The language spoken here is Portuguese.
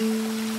Música